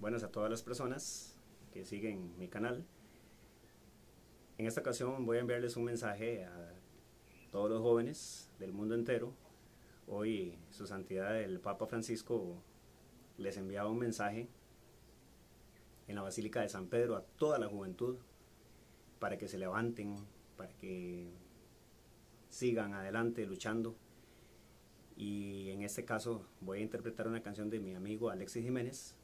buenas a todas las personas que siguen mi canal. En esta ocasión voy a enviarles un mensaje a todos los jóvenes del mundo entero. Hoy su santidad el Papa Francisco les enviaba un mensaje en la Basílica de San Pedro a toda la juventud para que se levanten, para que sigan adelante luchando. Y en este caso voy a interpretar una canción de mi amigo Alexis Jiménez,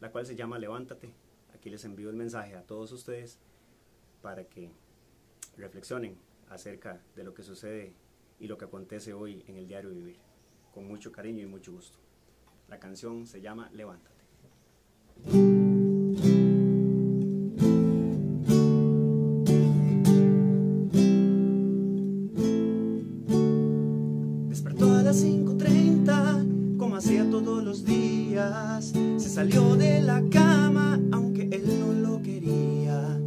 la cual se llama Levántate. Aquí les envío el mensaje a todos ustedes para que reflexionen acerca de lo que sucede y lo que acontece hoy en el diario vivir, con mucho cariño y mucho gusto. La canción se llama Levántate. Despertó a las 5.30, como hacía todos los días. Se salió de la cama, aunque él no lo quería.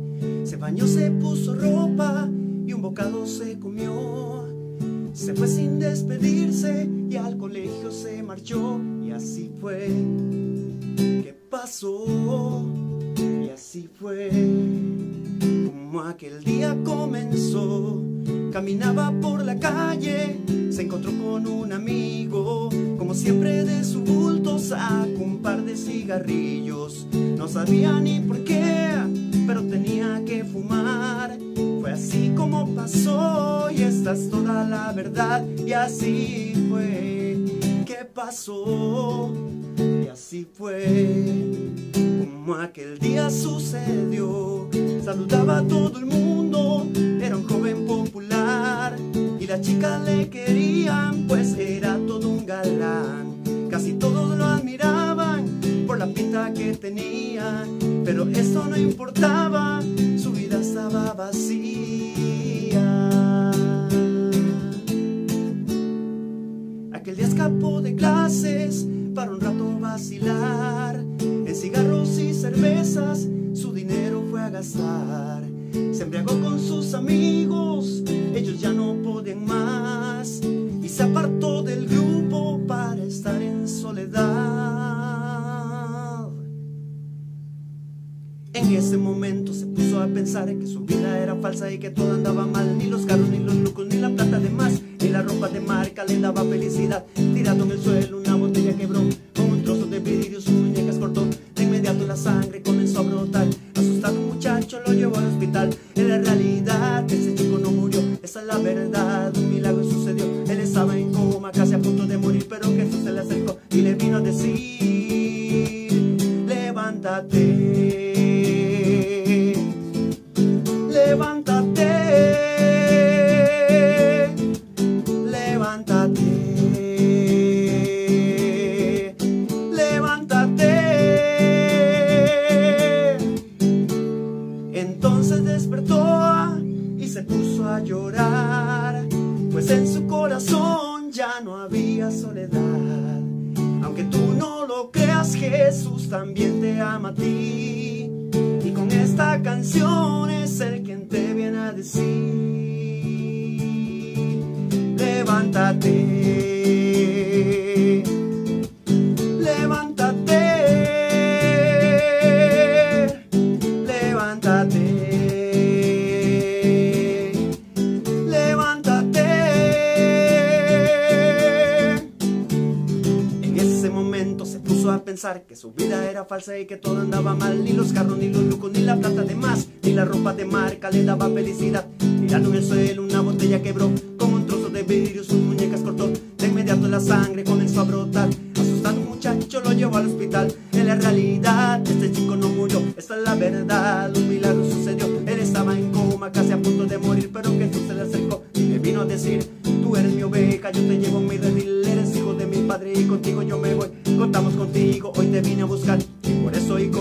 Se bañó, se puso ropa y un bocado se comió. Se fue sin despedirse y al colegio se marchó. Y así fue. ¿Qué pasó? Y así fue. Como aquel día comenzó. Caminaba por la calle, se encontró con un amigo. Como siempre de su bulto sacó un par de cigarrillos. No sabía ni por qué, pero tenía que fumar. Fue así como pasó y esta es toda la verdad. Y así fue. ¿Qué pasó? Y así fue. Como aquel día sucedió. Saludaba a todo el mundo. Era un joven popular. Las chicas le querían, pues era todo un galán. Casi todos lo admiraban por la pinta que tenía. Pero esto no importaba, su vida estaba vacía. Aquel día escapó de clases para un rato vacilar. En cigarros y cervezas su dinero fue a gastar. Se embriagó con sus amigos, ellos ya no podían más. Y se apartó del grupo para estar en soledad. En ese momento se puso a pensar que su vida era falsa y que todo andaba mal. Ni los carros, ni los lucos, ni la plata de más, ni la ropa de marca le daba felicidad. Tirado en el suelo, una botella quebró. Puso a llorar, pues en su corazón ya no había soledad. Aunque tú no lo creas, Jesús también te ama a ti. Y con esta canción es el quien te viene a decir, levántate, levántate, levántate, puso a pensar que su vida era falsa y que todo andaba mal. Ni los carros, ni los lucos, ni la plata de más, ni la ropa de marca le daba felicidad. Mirando en el suelo, una botella quebró. Como un trozo de vidrio, sus muñecas cortó. De inmediato la sangre comenzó a brotar. Asustado un muchacho lo llevó al hospital. En la realidad, este chico no murió. Esta es la verdad, un milagro sucedió. Él estaba en coma, casi a punto de morir, pero Jesús se le acercó y le vino a decir: Tú eres mi oveja, yo te llevo mi redil. Eres hijo de mi padre y contigo yo me voy. Contamos contigo, hoy te vine a buscar. Y por eso, hijo mío,